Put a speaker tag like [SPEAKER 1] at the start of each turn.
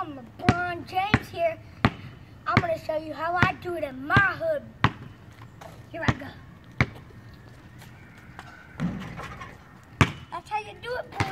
[SPEAKER 1] I'm LeBron James here. I'm gonna show you how I do it in my hood. Here I go. That's how you do it, boy.